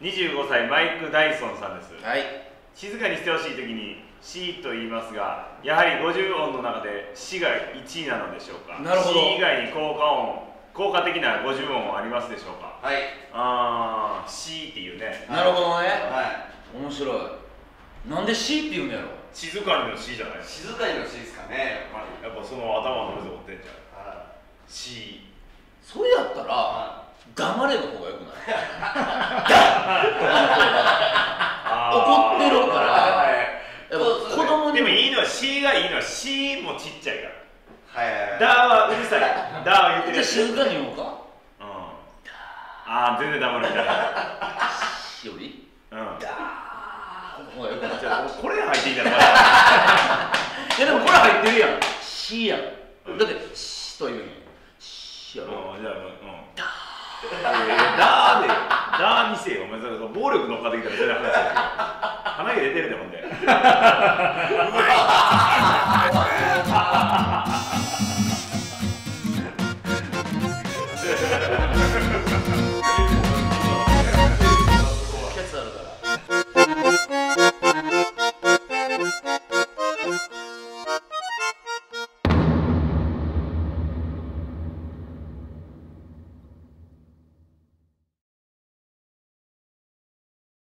25歳マイク・ダイソンさんです。はい。静かにしてほしい時に C と言いますがやはり50音の中で C が1位なのでしょうか？なるほど。C 以外に効果音効果的な50音ありますでしょうか？はい。あー C っていうね。なるほどね。は面白い。なんで C って言うんやろ？静かにの C じゃないい静かにのしいですかねやっぱり。やっぱその頭の上で折ってんじゃん。は C それやったいらは黙れの方がよくないあー怒ってるからはいやっぱ子供にでもいいのは C がいいのは C もちっちゃいから。はいはいはい。ダーはうるさい。ダーは言ってるじゃあ静かに言おうか。うん。あー全然黙るみたいな。より？うん。ダー。じゃあこれ入っていいんだ。ろいやでもこれ入ってるやん。C や。ん。だって C と言うんや C やろ。うんじゃあうん。いやいやダーでダーにせよ。お前暴力乗っかってきたら全然話だけど鼻毛出てるでほんで。